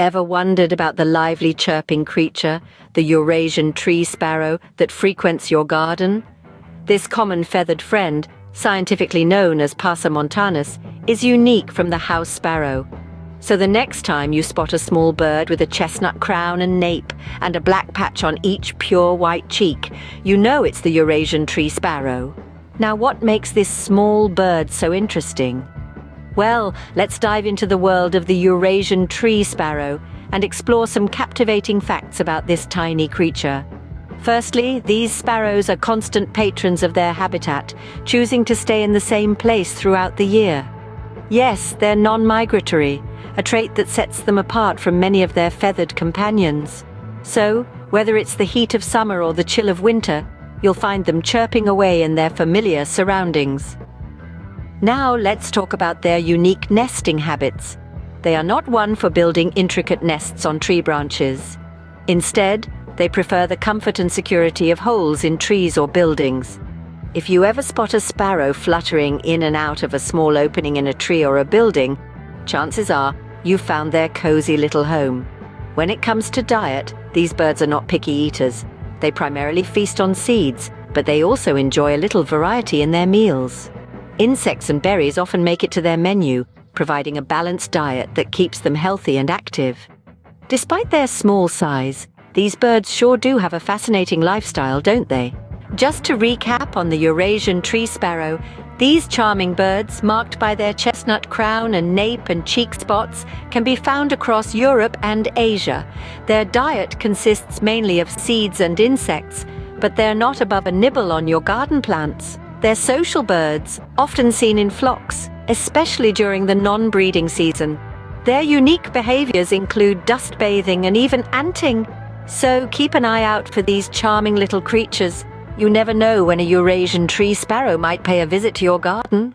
Ever wondered about the lively chirping creature, the Eurasian tree sparrow that frequents your garden? This common feathered friend, scientifically known as Passer montanus, is unique from the house sparrow. So the next time you spot a small bird with a chestnut crown and nape and a black patch on each pure white cheek, you know it's the Eurasian tree sparrow. Now what makes this small bird so interesting? Well, let's dive into the world of the Eurasian tree sparrow and explore some captivating facts about this tiny creature. Firstly, these sparrows are constant patrons of their habitat, choosing to stay in the same place throughout the year. Yes, they're non-migratory, a trait that sets them apart from many of their feathered companions. So, whether it's the heat of summer or the chill of winter, you'll find them chirping away in their familiar surroundings. Now let's talk about their unique nesting habits. They are not one for building intricate nests on tree branches. Instead, they prefer the comfort and security of holes in trees or buildings. If you ever spot a sparrow fluttering in and out of a small opening in a tree or a building, chances are you've found their cozy little home. When it comes to diet, these birds are not picky eaters. They primarily feast on seeds, but they also enjoy a little variety in their meals. Insects and berries often make it to their menu, providing a balanced diet that keeps them healthy and active. Despite their small size, these birds sure do have a fascinating lifestyle, don't they? Just to recap on the Eurasian tree sparrow, these charming birds, marked by their chestnut crown and nape and cheek spots, can be found across Europe and Asia. Their diet consists mainly of seeds and insects, but they're not above a nibble on your garden plants. They're social birds, often seen in flocks, especially during the non-breeding season. Their unique behaviors include dust bathing and even anting. So keep an eye out for these charming little creatures. You never know when a Eurasian tree sparrow might pay a visit to your garden.